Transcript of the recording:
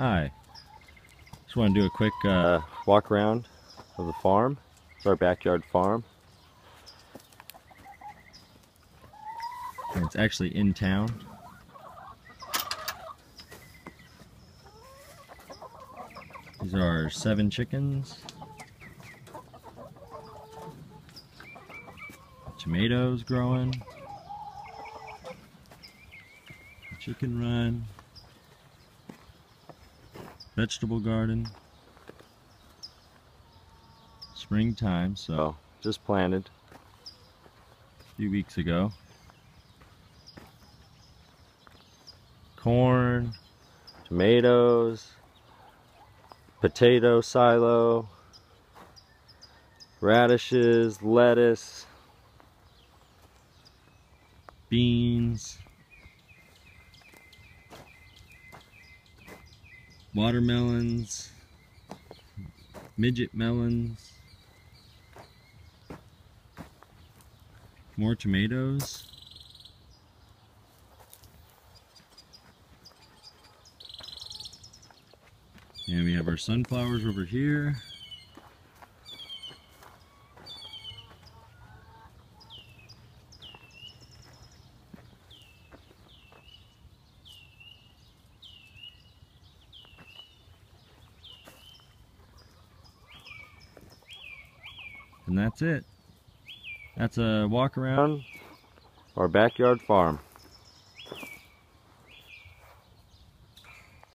Hi. Just want to do a quick uh, Uh, walk around of the farm. It's our backyard farm. it's actually in town. These are seven chickens. Tomatoes growing. Chicken run. Vegetable garden. Springtime, so So just planted. a few weeks ago. Corn, Tomatoes. Potato silo. Radishes, lettuce. beans, watermelons, midget melons, more tomatoes. And we have our sunflowers over here. And that's it. That's a walk around. Our backyard farm.